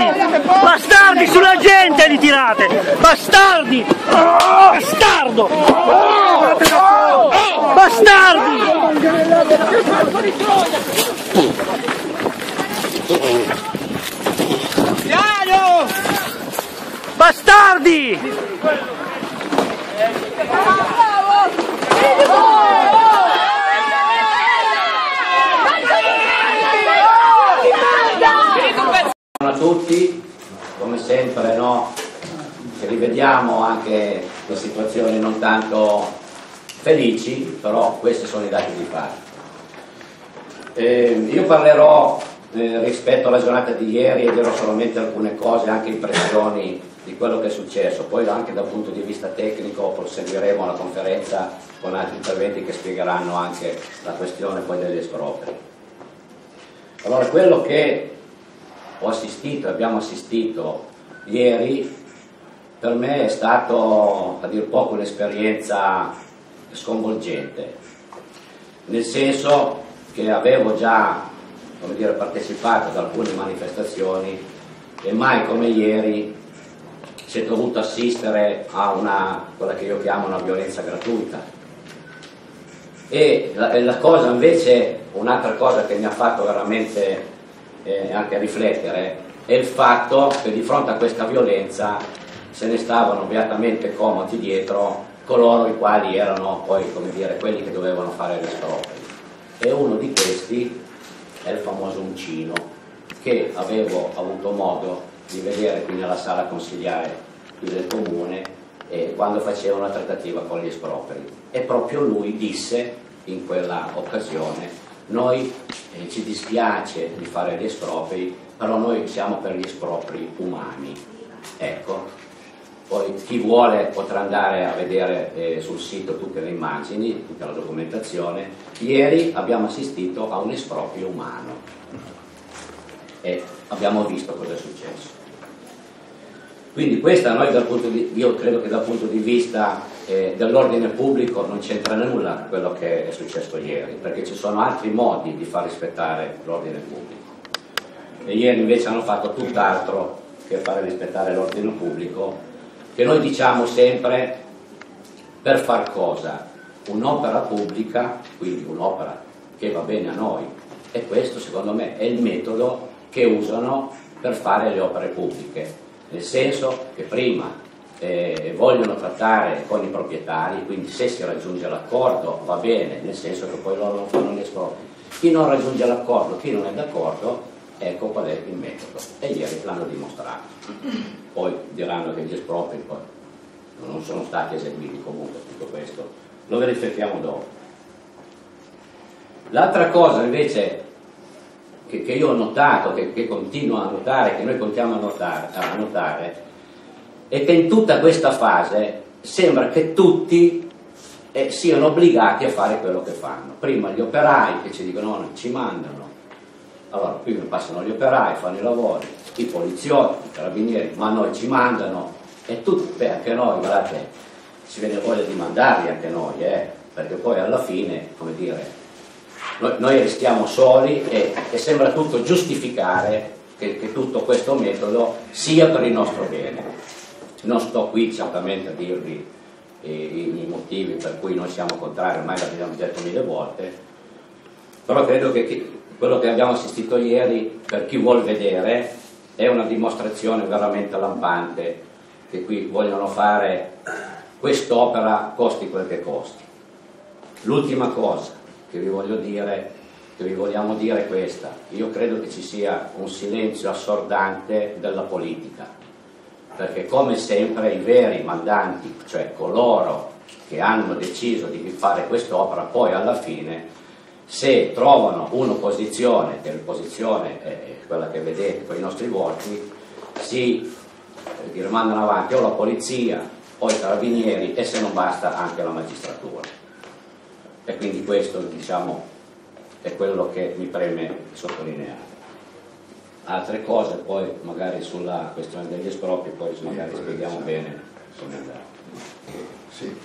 Bastardi sulla gente li tirate! Bastardi! Bastardo! Bastardi! Piano! Bastardi! Buongiorno a tutti, come sempre no, rivediamo anche le situazioni non tanto felici, però questi sono i dati di fatto. Eh, io parlerò eh, rispetto alla giornata di ieri e dirò solamente alcune cose, anche impressioni di quello che è successo, poi anche dal punto di vista tecnico proseguiremo la conferenza con altri interventi che spiegheranno anche la questione poi degli espropri. Allora, quello che ho assistito, abbiamo assistito ieri, per me è stato a dir poco un'esperienza sconvolgente, nel senso che avevo già dire, partecipato ad alcune manifestazioni e mai come ieri si è dovuto assistere a una, quella che io chiamo una violenza gratuita. E la, la cosa invece, un'altra cosa che mi ha fatto veramente eh, anche riflettere è il fatto che di fronte a questa violenza se ne stavano beatamente comodi dietro coloro i quali erano poi come dire quelli che dovevano fare le espropri e uno di questi è il famoso Uncino che avevo avuto modo di vedere qui nella sala consigliare del comune eh, quando faceva una trattativa con gli espropri e proprio lui disse in quella occasione noi eh, ci dispiace di fare gli espropri, però noi siamo per gli espropri umani. Ecco, poi chi vuole potrà andare a vedere eh, sul sito tutte le immagini, tutta la documentazione. Ieri abbiamo assistito a un esproprio umano e abbiamo visto cosa è successo. Quindi questa noi dal punto di, io credo che dal punto di vista eh, dell'ordine pubblico non c'entra nulla quello che è successo ieri, perché ci sono altri modi di far rispettare l'ordine pubblico. E ieri invece hanno fatto tutt'altro che fare rispettare l'ordine pubblico, che noi diciamo sempre per far cosa? Un'opera pubblica, quindi un'opera che va bene a noi, e questo secondo me è il metodo che usano per fare le opere pubbliche nel senso che prima eh, vogliono trattare con i proprietari, quindi se si raggiunge l'accordo va bene, nel senso che poi loro non fanno gli espropri. Chi non raggiunge l'accordo, chi non è d'accordo, ecco qual è il metodo. E ieri l'hanno dimostrato. Poi diranno che gli espropri non sono stati eseguiti comunque tutto questo. Lo verifichiamo dopo. L'altra cosa invece che, che io ho notato, che, che, continuo a notare, che noi continuiamo a notare, a notare, è che in tutta questa fase sembra che tutti eh, siano obbligati a fare quello che fanno. Prima gli operai che ci dicono no, ci mandano, allora prima passano gli operai, fanno i lavori, i poliziotti, i carabinieri, ma noi ci mandano e tutti, beh, anche noi, guardate, ci viene voglia di mandarli anche noi, eh, perché poi alla fine, come dire, noi, noi restiamo soli e, e, sembra tutto giustificare che, che tutto questo metodo sia per il nostro bene. Non sto qui certamente a dirvi eh, i, motivi per cui noi siamo contrari, ormai l'abbiamo detto mille volte, però credo che quello che abbiamo assistito ieri, per chi vuol vedere, è una dimostrazione veramente lampante che qui vogliono fare quest'opera costi quel che costi. L'ultima cosa, che vi voglio dire, che vi vogliamo dire è questa. Io credo che ci sia un silenzio assordante della politica, perché come sempre i veri mandanti, cioè coloro che hanno deciso di fare quest'opera, poi alla fine se trovano un'opposizione, che l'opposizione è quella che vedete con i nostri voti, si eh, mandano avanti o la polizia o i carabinieri e se non basta anche la magistratura e quindi questo diciamo, è quello che mi preme sottolineare. Altre cose poi magari sulla questione degli espropri, poi magari spieghiamo bene come andare. Sì.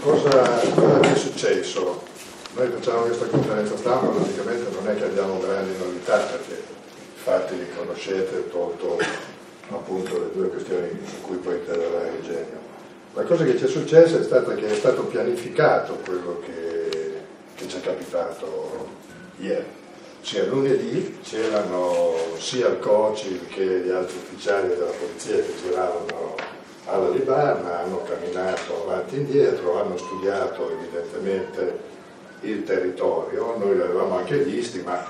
Cosa, cosa è successo? Noi facciamo questa conferenza stampa, praticamente non è che abbiamo grandi novità perché i fatti li conoscete, tolto appunto le due questioni su cui poi interverrà Eugenio. La cosa che ci è successa è stata che è stato pianificato quello che, che ci è capitato ieri. Cioè lunedì c'erano sia il COCI che gli altri ufficiali della polizia che giravano alla Libarna, hanno camminato avanti e indietro, hanno studiato evidentemente il territorio, noi l'avevamo anche visti, ma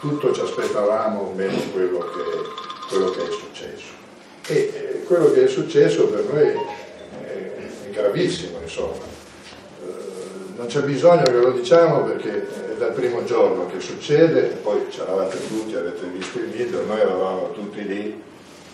tutto ci aspettavamo meno quello che, quello che è successo. E eh, quello che è successo per noi è, è gravissimo, insomma. Non c'è bisogno che lo diciamo perché è dal primo giorno che succede, poi c'eravate tutti, avete visto il video, noi eravamo tutti lì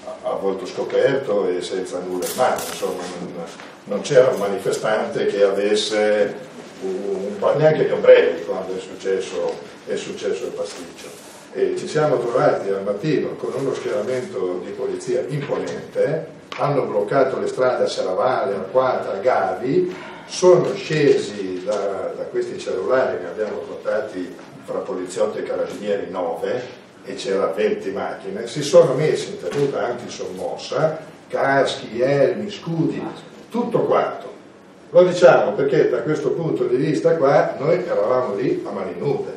a, a volto scoperto e senza nulla in mano, insomma non, non c'era un manifestante che avesse un, un, neanche gli ombrelli quando è successo, è successo il pasticcio. E ci siamo trovati al mattino con uno schieramento di polizia imponente, hanno bloccato le strade a Serravalle, Arquata, Gavi, sono scesi da, da questi cellulari, ne abbiamo portati fra poliziotti e carabinieri 9 e c'era 20 macchine, si sono messi in tenuta antisommossa, caschi, elmi, scudi, tutto quanto lo diciamo perché da questo punto di vista qua noi eravamo lì a mani nude,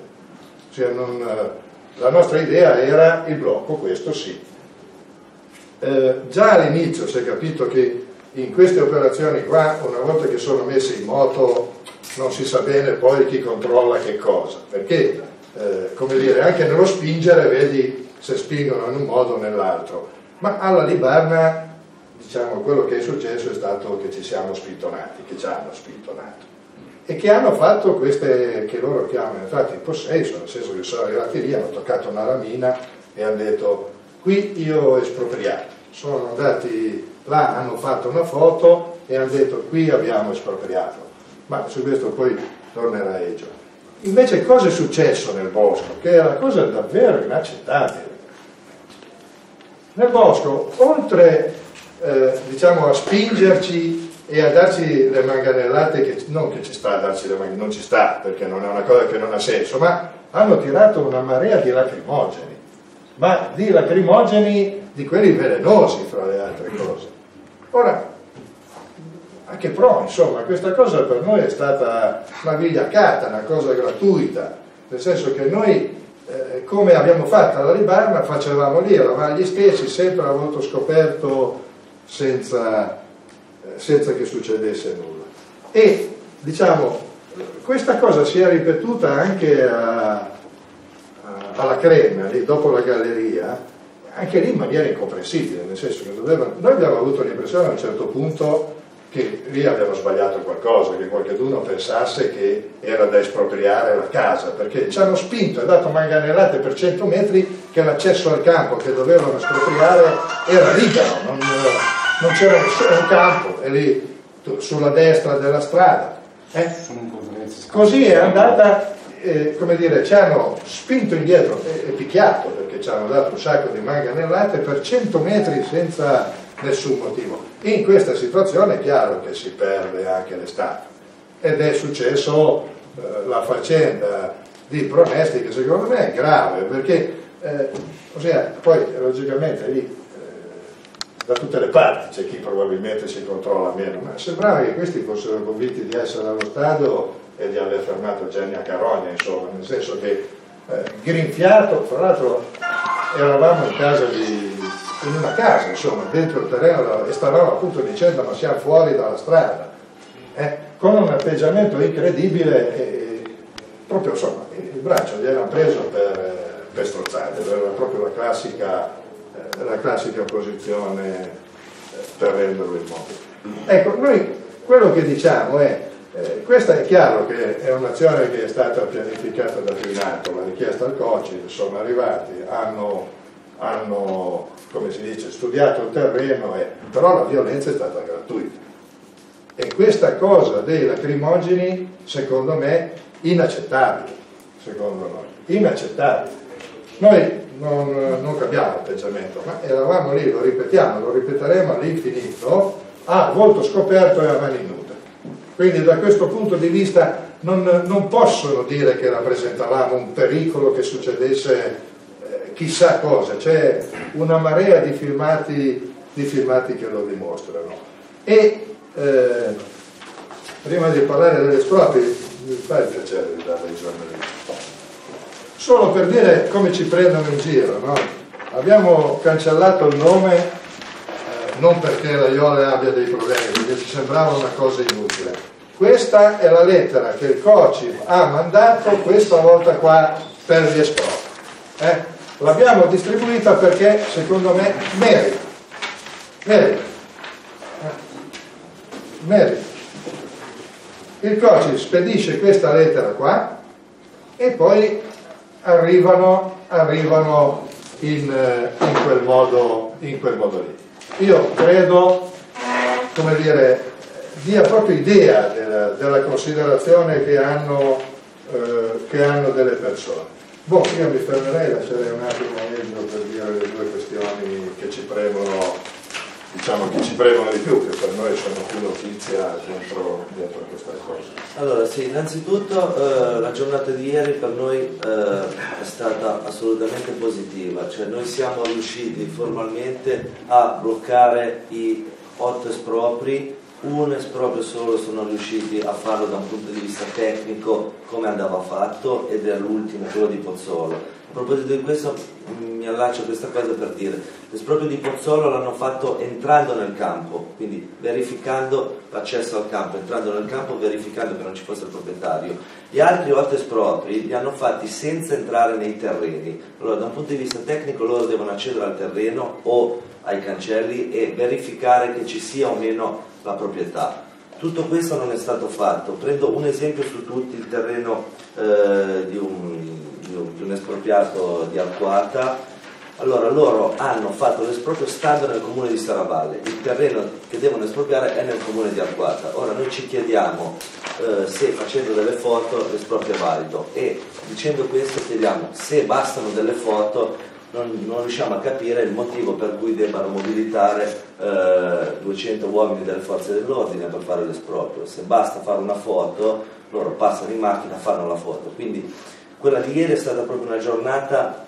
cioè non, eh, la nostra idea era il blocco, questo sì. Eh, già all'inizio si è capito che in queste operazioni qua, una volta che sono messe in moto, non si sa bene poi chi controlla che cosa, perché eh, come dire, anche nello spingere vedi se spingono in un modo o nell'altro, ma alla Libarna diciamo, quello che è successo è stato che ci siamo spintonati, che ci hanno spintonato. E che hanno fatto queste che loro chiamano entrate in possesso, nel senso che sono arrivati lì, hanno toccato una ramina e hanno detto qui io ho espropriato, sono andati là, hanno fatto una foto e hanno detto qui abbiamo espropriato, ma su questo poi tornerà Egio. Invece cosa è successo nel bosco? Che è una cosa davvero inaccettabile. Nel bosco, oltre eh, diciamo, a spingerci e a darci le manganellate che non che ci sta a darci le manganellate, non ci sta perché non è una cosa che non ha senso, ma hanno tirato una marea di lacrimogeni, ma di lacrimogeni di quelli velenosi fra le altre cose. Ora, anche pro, insomma, questa cosa per noi è stata una vigliaccata, una cosa gratuita, nel senso che noi eh, come abbiamo fatto alla Libarna facevamo lì, eravamo gli stessi, sempre a volto scoperto senza, eh, senza che succedesse nulla. E diciamo, questa cosa si è ripetuta anche a, a, alla Crema, lì dopo la galleria, anche lì in maniera incomprensibile, nel senso che doveva, noi abbiamo avuto l'impressione a un certo punto che lì abbiamo sbagliato qualcosa, che qualcuno pensasse che era da espropriare la casa, perché ci hanno spinto e dato manganellate per 100 metri che l'accesso al campo che dovevano espropriare era libero, non, non c'era un campo, è lì sulla destra della strada. Eh? Così è andata, eh, come dire, ci hanno spinto indietro e, e picchiato perché ci hanno dato un sacco di manganellate per 100 metri senza nessun motivo. In questa situazione è chiaro che si perde anche l'estate ed è successo eh, la faccenda di Pronesti che secondo me è grave perché eh, ossia, poi logicamente lì da tutte le parti, c'è chi probabilmente si controlla meno, ma sembrava che questi fossero convinti di essere allo Stato e di aver fermato Genia Carogna, insomma, nel senso che eh, grinfiato, fra l'altro eravamo in casa di, in una casa, insomma, dentro il terreno e stavamo appunto dicendo ma siamo fuori dalla strada, eh, con un atteggiamento incredibile e, e proprio insomma il braccio gli avevano preso per, per strozzare, era proprio la classica la classica posizione eh, per renderlo immobile. Ecco, noi quello che diciamo è, eh, questa è chiaro che è un'azione che è stata pianificata da più in alto, la richiesta al COCI, sono arrivati, hanno, hanno come si dice, studiato il terreno, e, però la violenza è stata gratuita. E questa cosa dei lacrimogeni, secondo me, inaccettabile, secondo noi, inaccettabile. Noi non, non cambiamo atteggiamento, ma eravamo lì, lo ripetiamo, lo ripeteremo all'infinito, a volto scoperto e a mani nude. Quindi da questo punto di vista non, non possono dire che rappresentavamo un pericolo che succedesse, eh, chissà cosa, c'è una marea di filmati, di filmati che lo dimostrano. E eh, prima di parlare delle espropri, mi fa il piacere di dare ai giornalisti. Solo per dire come ci prendono in giro, no? Abbiamo cancellato il nome non perché la Iole abbia dei problemi, perché ci sembrava una cosa inutile. Questa è la lettera che il COCIV ha mandato questa volta qua per gli espropri. Eh? L'abbiamo distribuita perché secondo me merita. Merita. Eh? Merita. Il COCIV spedisce questa lettera qua e poi arrivano, arrivano in, eh, in, quel modo, in quel modo lì. Io credo, come dire, dia proprio idea della, della considerazione che hanno, eh, che hanno, delle persone. Boh, io mi fermerei, lascerei un attimo Elio per dire le due questioni che ci premono diciamo che ci premono di più, che per noi sono più notizia dentro, dentro questa cosa. Allora sì, innanzitutto eh, la giornata di ieri per noi eh, è stata assolutamente positiva, cioè noi siamo riusciti formalmente a bloccare i otto espropri, un esproprio solo sono riusciti a farlo da un punto di vista tecnico come andava fatto ed è l'ultimo, quello di Pozzolo a proposito di questo mi allaccio a questa cosa per dire, l'esproprio di Pozzolo l'hanno fatto entrando nel campo, quindi verificando l'accesso al campo, entrando nel campo verificando che non ci fosse il proprietario. Gli altri otto espropri li hanno fatti senza entrare nei terreni. Allora da un punto di vista tecnico loro devono accedere al terreno o ai cancelli e verificare che ci sia o meno la proprietà. Tutto questo non è stato fatto. Prendo un esempio su tutti il terreno eh, di un di un espropriato di Alquata, allora loro hanno fatto l'esproprio stando nel comune di Saravalle, il terreno che devono espropriare è nel comune di Arquata. Ora noi ci chiediamo eh, se facendo delle foto l'esproprio è valido e dicendo questo chiediamo se bastano delle foto non, non, riusciamo a capire il motivo per cui debbano mobilitare eh, 200 uomini delle forze dell'ordine per fare l'esproprio. Se basta fare una foto, loro passano in macchina e fanno la foto. Quindi quella di ieri è stata proprio una giornata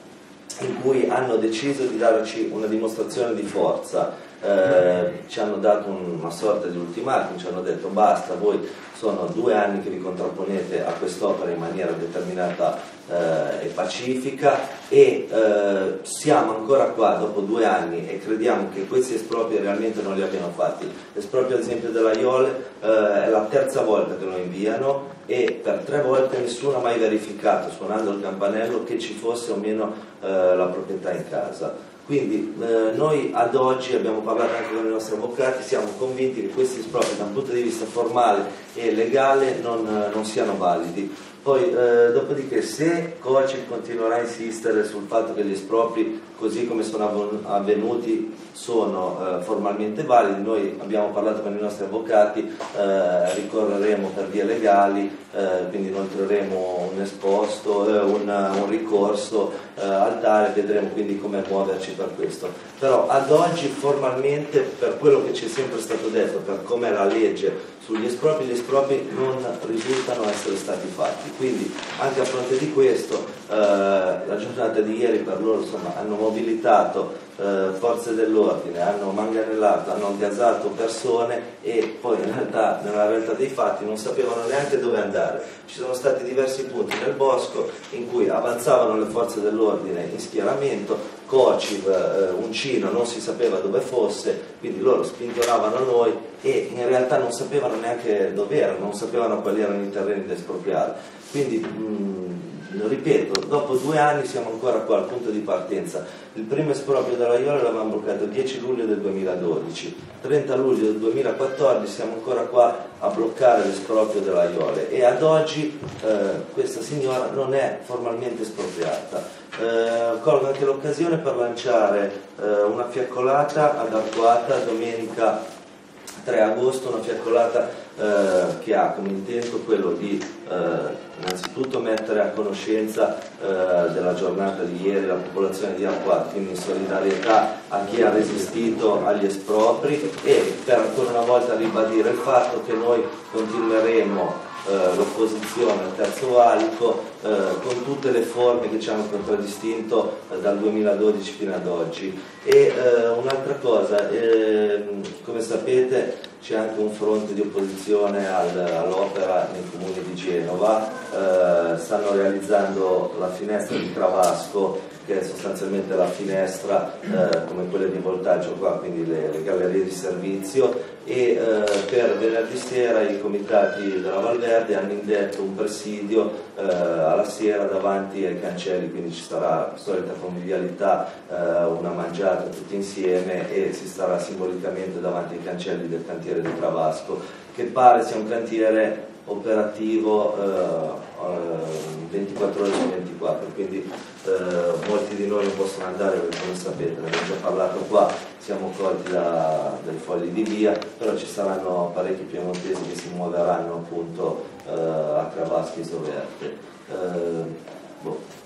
in cui hanno deciso di darci una dimostrazione di forza, eh, ci hanno dato una sorta di ultimatum, ci hanno detto basta, voi sono due anni che vi contrapponete a quest'opera in maniera determinata eh, e pacifica e eh, siamo ancora qua dopo due anni e crediamo che questi espropri realmente non li abbiano fatti. L'esproprio ad esempio della Iole eh, è la terza volta che lo inviano e per tre volte nessuno ha mai verificato suonando il campanello che ci fosse o meno eh, la proprietà in casa. Quindi eh, noi ad oggi abbiamo parlato anche con i nostri avvocati, siamo convinti che questi espropri da un punto di vista formale e legale non, non siano validi. Poi, eh, dopodiché, se Coci continuerà a insistere sul fatto che gli espropri, così come sono avvenuti, sono eh, formalmente validi, noi abbiamo parlato con i nostri avvocati, eh, ricorreremo per vie legali, eh, quindi inoltreremo un esposto, eh, un, un, ricorso eh, al tale, vedremo quindi come muoverci per questo. Però ad oggi formalmente, per quello che ci è sempre stato detto, per come la legge sugli espropri, gli espropri non risultano essere stati fatti. Quindi anche a fronte di questo eh, la giornata di ieri per loro insomma, hanno mobilitato eh, forze dell'ordine, hanno manganellato, hanno gasato persone e poi realtà, nella realtà dei fatti non sapevano neanche dove andare. Ci sono stati diversi punti nel bosco in cui avanzavano le forze dell'ordine in schieramento, Cociv, eh, Uncino non si sapeva dove fosse, quindi loro spintonavano noi e in realtà non sapevano neanche dove erano, non sapevano quali erano i terreni da espropriare. Quindi mh, ripeto, dopo due anni siamo ancora qua al punto di partenza. Il primo esproprio della Iola l'avevamo bloccato il 10 luglio del 2012, 30 luglio del 2014 siamo ancora qua a bloccare l'esproprio della Iole e ad oggi eh, questa signora non è formalmente espropriata. Eh, colgo anche l'occasione per lanciare eh, una fiaccolata ad Arquata domenica 3 agosto, una fiaccolata eh, che ha come intento quello di eh, innanzitutto mettere a conoscenza eh, della giornata di ieri la popolazione di Arquat, quindi in solidarietà a chi ha resistito agli espropri e per ancora una volta ribadire il fatto che noi continueremo eh, l'opposizione al terzo valico eh, con tutte le forme che ci hanno contraddistinto eh, dal 2012 fino ad oggi. E eh, un'altra cosa, ehm, come sapete c'è anche un fronte di opposizione al, all'opera nel comune di Genova, eh, stanno realizzando la finestra di Travasco che è sostanzialmente la finestra eh, come quella di voltaggio qua, quindi le, le gallerie di servizio. E eh, per venerdì sera i comitati della Valverde hanno indetto un presidio eh, alla sera davanti ai cancelli, quindi ci sarà solita convivialità, eh, una mangiata tutti insieme e si starà simbolicamente davanti ai cancelli del cantiere di Travasco, che pare sia un cantiere operativo 24 ore su 24, quindi eh, molti di noi non possono andare perché come sapete, ne abbiamo già parlato qua, siamo colti da, dai fogli di via, però ci saranno parecchi piemontesi che si muoveranno appunto eh, a Cravaschi Soverte. Eh, boh.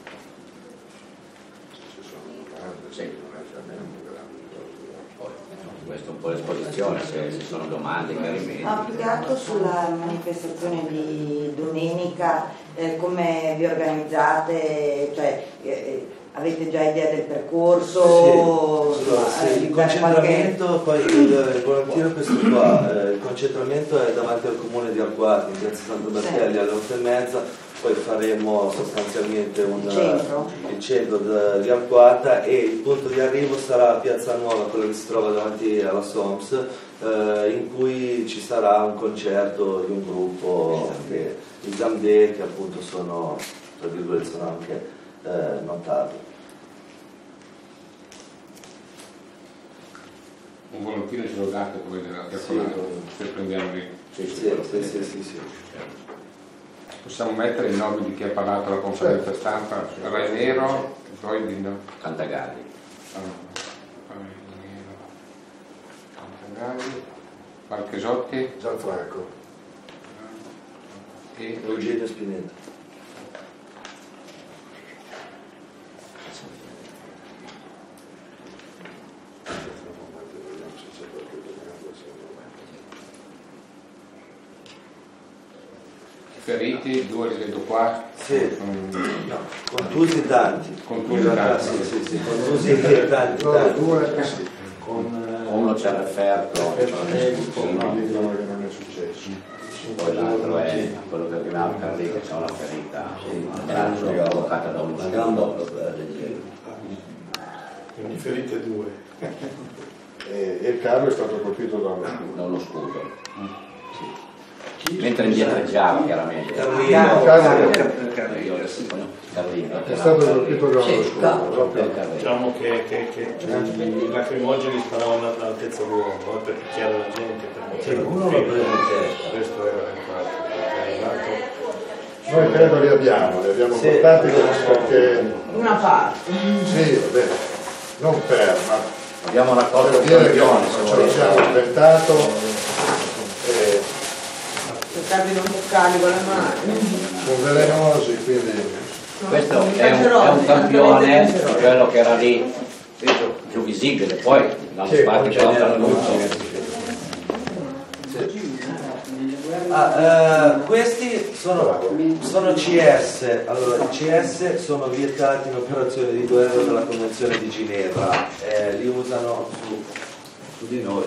Questo è un po' l'esposizione, se ci sono domande, chiarimenti. No, più che altro sulla manifestazione di domenica, eh, come vi organizzate, cioè, eh, avete già idea del percorso? Sì, allora, sì, il concentramento, qualche... poi il, volantino è questo qua, eh, il concentramento è davanti al comune di Arquati, in piazza Santo Bertelli alle 8 e mezza, poi faremo sostanzialmente un, centro. il centro di Arquata e il punto di arrivo sarà Piazza Nuova, quella che si trova davanti alla SOMS, eh, in cui ci sarà un concerto di un gruppo, che, i Zambè, che appunto sono, tra virgolette, sono anche eh, notabili. Un volantino ce lo date come della Sì, se prendiamo lì. sì, sì, sì, sì, sì, sì. Possiamo mettere i nomi di chi ha parlato alla conferenza stampa, Rai Nero, poi di no. Cantagalli. Ah, Rai Nero, Cantagalli, Marchesotti Gianfranco. e Eugenio Spinetta. feriti, due li vedo qua. Sì. Mm, No, contusi tanti. Contusi tanti. Sì, sì, sì, contusi tanti, No, tanti. due, eh sì. Uno c'è E c'è un Cecchino, dicono che non è successo. poi l'altro è quello che rimane lì che c'ha una ferita al braccio provocata da uno scudo. Quindi ferite due. E, e Carlo è stato colpito da uno scudo. Da uno scudo. Mentre indietreggiava chiaramente. Carlino. È stato colpito da uno. Diciamo che, che, che i lacrimogeni sparavano all'altezza d'uomo, eh, per picchiare la gente. Per preso in testa. Questo era il fatto, Noi credo li abbiamo, li abbiamo Sì, portati perché Una parte. sì, vabbè, non per, ma Abbiamo raccolto un che campione, ce siamo inventato. E Cercate di non toccarli con le mani. sono velenosi, quindi Questo è un, è un campione, quello che era lì più visibile, poi oltre n'era la luce. Ah, eh, questi sono, sono CS, allora i CS sono vietati in operazioni di guerra dalla Convenzione di Ginevra, eh, li usano su, su di noi,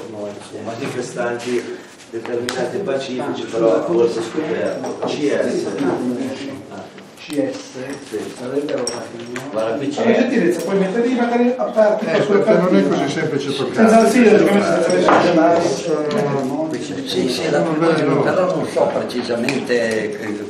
su manifestanti determinati pacifici, però volto scoperto. CS. CS sarebbero per c'è, gentilezza puoi metterli magari a parte eh, perché non è così semplice toccare. sì, senza avere chiamare Sì, sì, la Sono però non so precisamente che-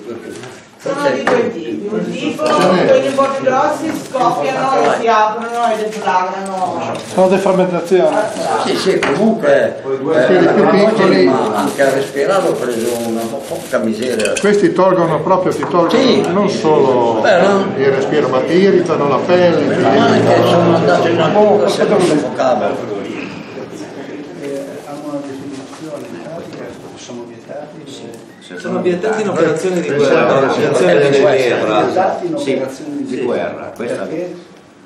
Sono di due tipi, un tipo, quelli un po' più grossi scoppiano e si aprono e deflagrano. sono deformazioni Sì, sì, comunque Quelli eh, più la piccoli- ma anche a respirare ho preso una po- poca miseria. Questi tolgono proprio, ti tolgono Sì. non solo Beh, no. il respiro, ma ti irritano la pelle. ti irritano- sono andato in altura se non soffocavo. hanno una definizione in pratica sono vietati Sono vietati in operazioni di guerra di in Sì, operazioni di guerra, questa perché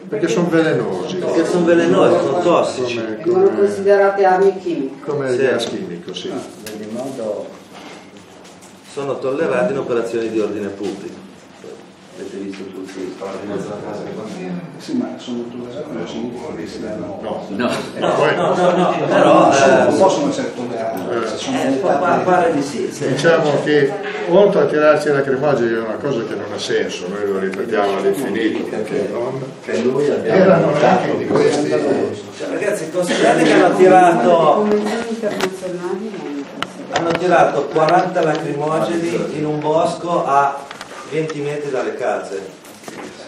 Perché sono velenosi. perché sono velenosi, sono tossici. Come, Vengono come, considerate armi chimiche. come il Sì. gas chimico, sì. Di modo Sono tollerati in operazioni di ordine pubblico. Avete visto tutti in mezzo alla casa dei bambini. Sì, ma sono due non significa che siano... No. No. No, no, no, no, però Non eh, possono essere tollerati, sono eh, diventati- pare di sì. Diciamo che oltre a tirarci i lacrimogeni è una cosa che non ha senso, noi lo ripetiamo all'infinito, perché non Che lui abbiamo erano neanche di questi. Cioè, ragazzi, considerate che hanno tirato, hanno tirato 40 lacrimogeni in un bosco a 20 metri dalle case.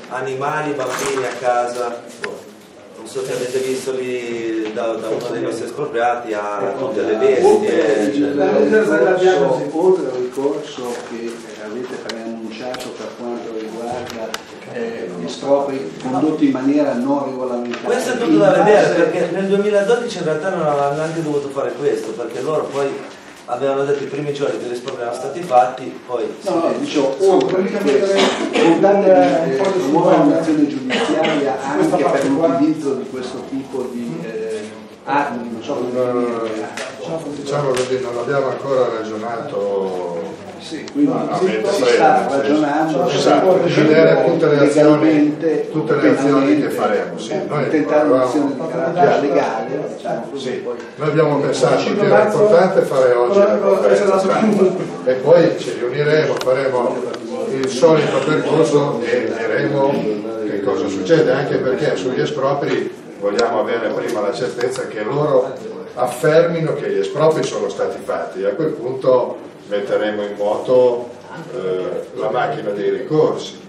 Animali, bambini a casa. Boh, Non so se avete visto lì da, da uno dei nostri espropriati a tutte le bestie. cioè, oltre al ricorso che avete preannunciato per quanto riguarda eh, gli espropri condotti in maniera non regolamentare. Questo è tutto da vedere perché nel 2012 in realtà non avevano neanche dovuto fare questo perché loro poi avevano detto i primi giorni che espropri erano stati fatti, poi No, no, dicevo, oltre a questo, contate di eh, promuovere un'azione giudiziaria anche per l'utilizzo di questo tipo di eh, armi, non so come dire. Diciamo così, non abbiamo ancora ragionato Sì, quindi a si mente si sta ragionando Esatto, di vedere tutte le azioni, tutte le azioni che faremo. Sì, noi tentare un'azione di carattere legale, diciamo Sì, noi abbiamo pensato che era importante fare oggi la conferenza e poi ci riuniremo, faremo il solito percorso e diremo che cosa succede, anche perché sugli espropri vogliamo avere prima la certezza che loro affermino che gli espropri sono stati fatti. E a quel punto metteremo in moto eh, la macchina dei ricorsi.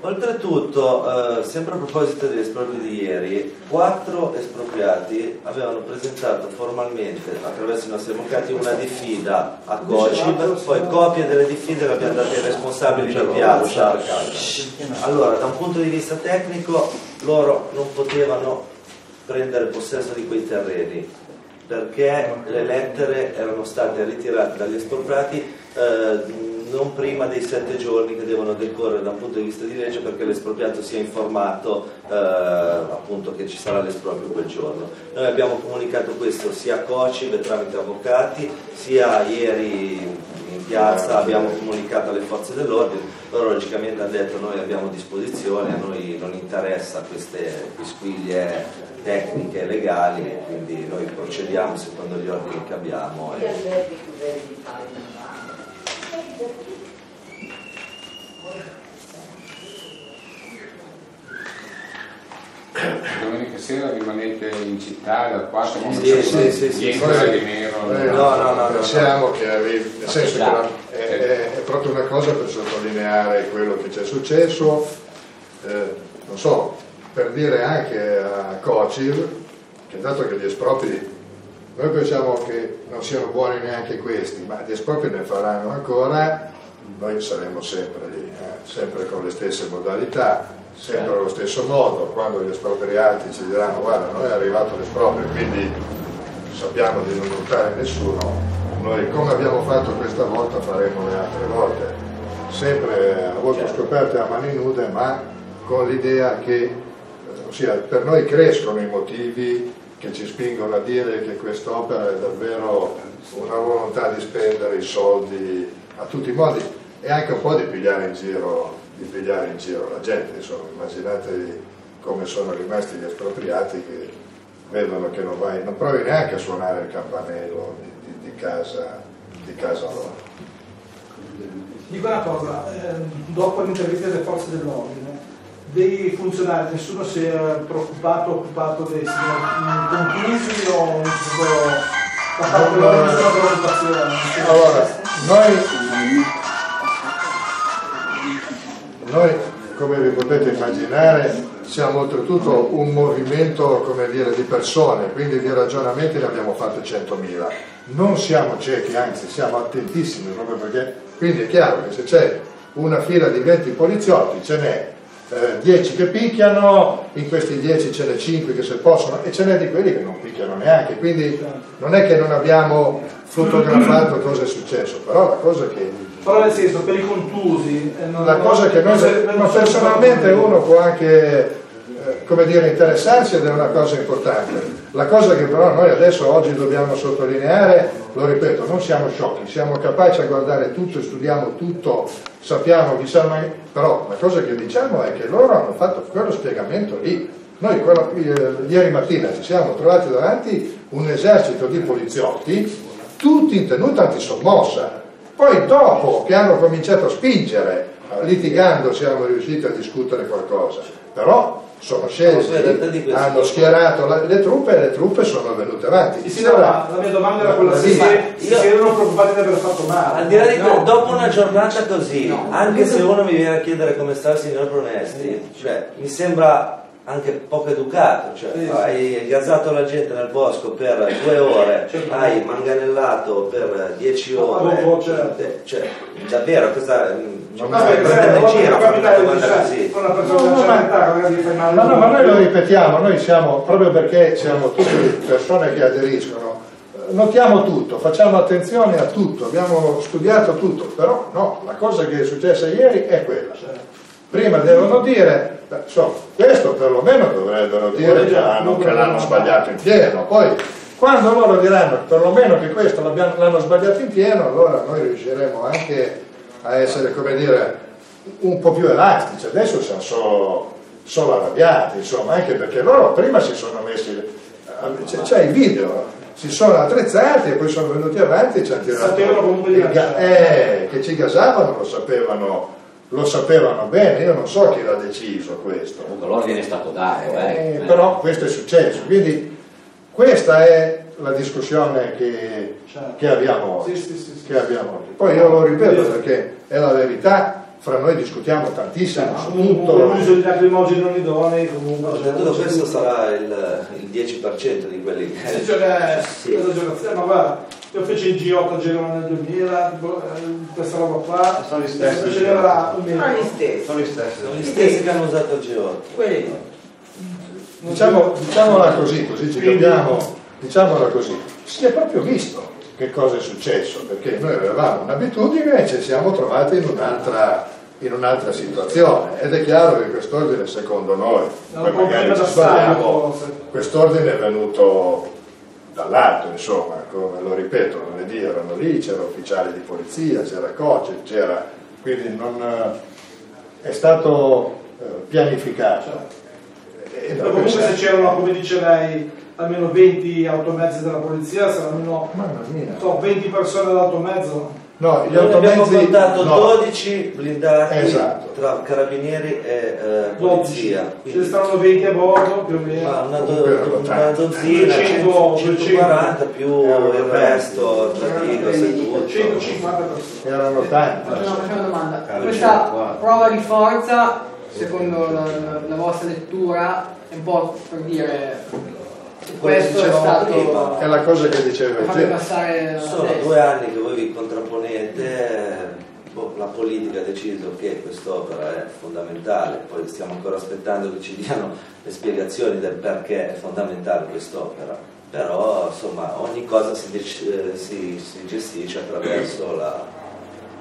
Oltretutto, eh, sempre a proposito degli espropri di ieri, quattro espropriati avevano presentato formalmente attraverso i nostri avvocati una diffida a Cocib, poi copie delle diffide le abbiamo date ai responsabili di piazza. Allora, da un punto di vista tecnico, loro non potevano prendere possesso di quei terreni perché le lettere erano state ritirate dagli espropriati eh, non prima dei sette giorni che devono decorrere da un punto di vista di legge perché l'espropriato sia informato eh, appunto che ci sarà l'esproprio quel giorno. Noi abbiamo comunicato questo sia a Cocib tramite avvocati, sia ieri in piazza abbiamo comunicato alle forze dell'ordine, loro logicamente hanno detto noi abbiamo a disposizione, a noi non interessa queste quisquiglie tecniche e legali, quindi noi procediamo secondo gli ordini che abbiamo. E... Domenica sera rimanete in città dal 4 Sì, sì, sì, sì, sì. di nero. Eh, No, no, no, pensiamo che arrivi, nel senso che è, è- è proprio una cosa per sottolineare quello che c'è successo, eh, non so, per dire anche a Cocir che dato che gli espropri, noi pensiamo che non siano buoni neanche questi, ma gli espropri ne faranno ancora, noi saremo sempre lì, eh, sempre con le stesse modalità, sempre allo stesso modo, quando gli espropriati ci diranno guarda noi è arrivato l'esproprio, quindi sappiamo di non urtare nessuno, noi come abbiamo fatto questa volta faremo le altre volte, sempre a volto scoperto e a mani nude, ma con l'idea che ossia, per noi crescono i motivi che ci spingono a dire che quest'opera è davvero una volontà di spendere i soldi a tutti i modi e anche un po' di pigliare in giro, pigliare in giro la gente, insomma, immaginatevi come sono rimasti gli espropriati che vedono che non vai, non provi neanche a suonare il campanello di, di- di casa, di casa loro. Dico una cosa, ehm, dopo l'intervista delle forze dell'ordine, dei funzionari, nessuno si è preoccupato, occupato dei signori conquisi o ci sono da parte loro nessuna preoccupazione? Allora, noi, noi, come vi potete immaginare, siamo oltretutto un movimento come dire, di persone, quindi di ragionamenti ne abbiamo fatte 100.000. Non siamo ciechi, anzi siamo attentissimi proprio perché, quindi è chiaro che se c'è una fila di 20 poliziotti ce n'è 10 che picchiano, in questi 10 ce n'è 5 che se possono e ce n'è di quelli che non picchiano neanche, quindi non è che non abbiamo fotografato cosa è successo, però la cosa che Però nel senso, per i contusi... eh, non- la cosa che noi, ma personalmente uno può anche, eh, come dire, interessarsi ed è una cosa importante. La cosa che però noi adesso oggi dobbiamo sottolineare, lo ripeto, non siamo sciocchi, siamo capaci a guardare tutto, studiamo tutto, sappiamo chissà mai, però la cosa che diciamo è che loro hanno fatto quello spiegamento lì. Noi quello, eh, ieri mattina ci siamo trovati davanti un esercito di poliziotti, tutti in tenuta antisommossa. Poi dopo che hanno cominciato a spingere, litigando siamo riusciti a discutere qualcosa. Però sono scesi, hanno schierato la- le truppe e le truppe sono venute avanti. Sì, sì, no, la mia domanda era quella se se si erano preoccupati di aver fatto male. Al di là di No. quello, dopo una giornata così, No. anche se uno mi viene a chiedere come sta il signor Pronesti, cioè, mi sembra anche poco educato, cioè, Sì, sì. hai gazzato la gente nel bosco per due ore, Certo. hai manganellato per dieci No, ore, dopo, certo. Eh, cioè, davvero, questa mm, Non prendere in una giro, fare una domanda così. Una persona No, no. No, no, ma noi lo ripetiamo, noi siamo, proprio perché siamo tutte persone che aderiscono, notiamo tutto, facciamo attenzione a tutto, abbiamo studiato tutto, però no, la cosa che è successa ieri è quella. Prima devono dire, insomma, questo perlomeno dovrebbero dire che hanno, che l'hanno sbagliato in pieno, poi quando loro diranno perlomeno che questo l'hanno sbagliato in pieno, allora noi riusciremo anche a essere, come dire, un po' più elastici. Adesso siamo solo, solo arrabbiati, insomma, anche perché loro prima si sono messi, c'è, c'è il video, si sono attrezzati e poi sono venuti avanti e ci hanno tirato Sapevano il eh, che ci gasavano, lo sapevano, lo sapevano bene, io non so chi l'ha deciso questo. Comunque l'ordine è stato dato, eh. Eh, però questo è successo, quindi questa è la discussione che, Certo. che abbiamo oggi. Sì, sì, sì, sì. che abbiamo oggi. Poi io lo ripeto perché è la verità, fra noi discutiamo tantissimo su Comunque, tutto. l'uso di lacrimogeni non idonei comunque tutto questo sarà il, il 10% di quelli che... Sì, cioè, Sì. esagerazione, ma guarda, io feci il G8 a Genova nel 2000, boh, eh, questa roba qua, Sono gli stessi. Sono gli stessi. Sono gli stessi. Sono gli stessi che hanno usato il G8. Quelli. Diciamo, diciamola così, così ci capiamo, diciamola così. Si è proprio visto che cosa è successo, perché noi avevamo un'abitudine e ci siamo trovati in un'altra, in un'altra situazione. Ed è chiaro che quest'ordine, secondo noi, poi magari ci sbagliamo, quest'ordine è venuto dall'alto, insomma, come lo ripeto, lunedì erano lì, c'erano ufficiali di polizia, c'era Coce, c'era, quindi non, eh, è stato eh, pianificato. E noi comunque se c'erano, come dice lei, almeno 20 automezzi della polizia, saranno almeno Mamma mia. so, 20 persone dall'automezzo. No, gli Noi abbiamo automezzi contato no. 12 blindati Esatto. tra carabinieri e eh, 12. polizia. Ce ne Quindi, staranno 20 a bordo più o meno. ma una, do- una dozzina, 200, 140 più Erano il resto, Tradigos e tutto. 150 persone. erano tanti. No, faccio una domanda. Questa 104. prova di forza, secondo la, la- vostra lettura, è un po' per dire questo è stato prima. È la cosa che passare la Sono testa. due anni che voi vi contrapponete, boh, la politica ha deciso che quest'opera è fondamentale, poi stiamo ancora aspettando che ci diano le spiegazioni del perché è fondamentale quest'opera, però insomma ogni cosa si, dec- eh, si- si gestisce attraverso, la-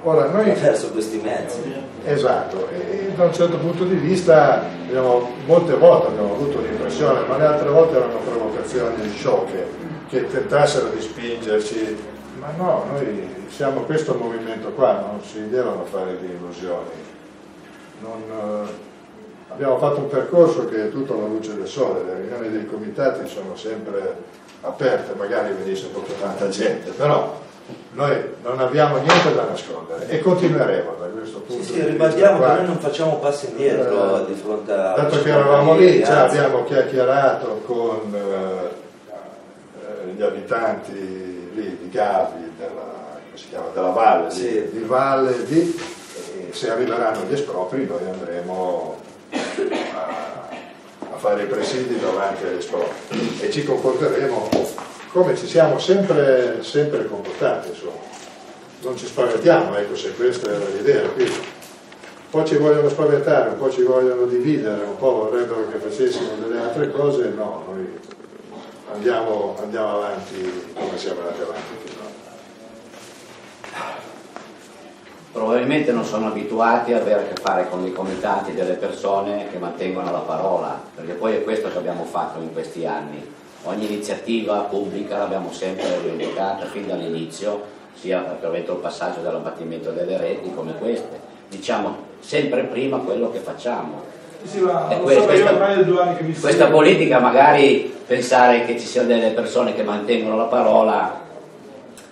Ora noi attraverso questi mezzi. Esatto, e da un certo punto di vista abbiamo, molte volte abbiamo avuto l'impressione, ma le altre volte erano provocazioni sciocche che tentassero di spingerci, ma no, noi siamo questo movimento qua, non si devono fare di illusioni. Non, eh, abbiamo fatto un percorso che è tutto alla luce del sole, le riunioni dei comitati sono sempre aperte, magari venisse proprio tanta gente, però noi non abbiamo niente da nascondere e continueremo da questo punto Sì, sì, ribadiamo che noi non facciamo passi indietro Eh, di fronte a... Dato che eravamo lì, già anzi, abbiamo chiacchierato con eh, gli abitanti lì di Gavi, della, come si chiama, della valle, di- Sì. di, valle, di, se arriveranno gli espropri noi andremo a fare i presidi davanti agli espropri e ci comporteremo come ci siamo sempre, sempre comportati, insomma. Non ci spaventiamo, ecco, se questa era l'idea. Quindi, un po' ci vogliono spaventare, un po' ci vogliono dividere, un po' vorrebbero che facessimo delle altre cose, no, noi andiamo, andiamo avanti come siamo andati avanti probabilmente non sono abituati ad avere a che fare con i comitati delle persone che mantengono la parola, perché poi è questo che abbiamo fatto in questi anni. Ogni iniziativa pubblica l'abbiamo sempre rivendicata fin dall'inizio, sia attraverso il passaggio dell'abbattimento delle reti come queste. Diciamo sempre prima quello che facciamo. Sì, ma E lo que- so, questa- che Questa politica magari pensare che ci siano delle persone che mantengono la parola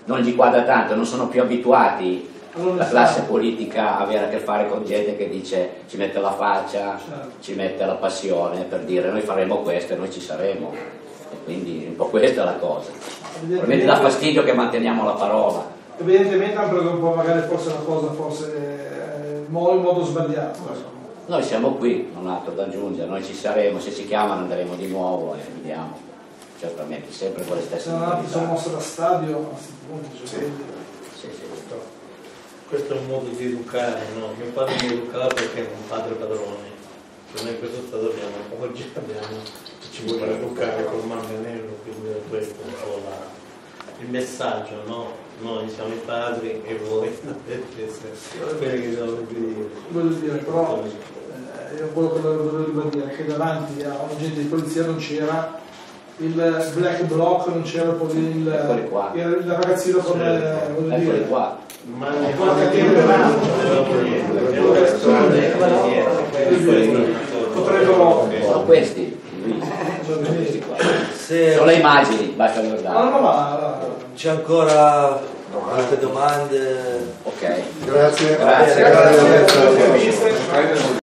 non gli quadra tanto, non sono più abituati la classe politica avere a che fare con gente che dice ci mette la faccia, Certo. ci mette la passione per dire noi faremo questo e noi ci saremo. E quindi un po' questa è la cosa. Probabilmente dà fastidio che manteniamo la parola. Evidentemente hanno preso un po' magari forse la cosa forse eh, in modo sbagliato. ecco. Noi siamo qui, non ha altro da aggiungere, noi ci saremo, se ci chiamano andremo di nuovo e vediamo, certamente, sempre con le stesse Se non altro sono mosso da stadio a questo punto. cioè, sì. Questo è un modo di educare, no? Mio padre mi educava perché è un padre padrone. Cioè noi questo stato abbiamo, oggi abbiamo, ci vogliono educare col manganello, quindi è questo un po' la- il messaggio, no? Noi siamo i padri e voi quelli che devono obbedire. Voglio dire, però eh, io quello che volevo ribadire è che davanti a un agente di polizia non c'era il black block, non c'era poi il, il, il ragazzino come Certo. voglio Eccoli dire. qua. Ma Con catena in mano. Potrebbero Sono questi, Luigi, sono questi qua. Se Sono le immagini, basta No, guardare. no, ma c'è ancora altre domande, Ok. Grazie. Grazie. Grazie. Grazie.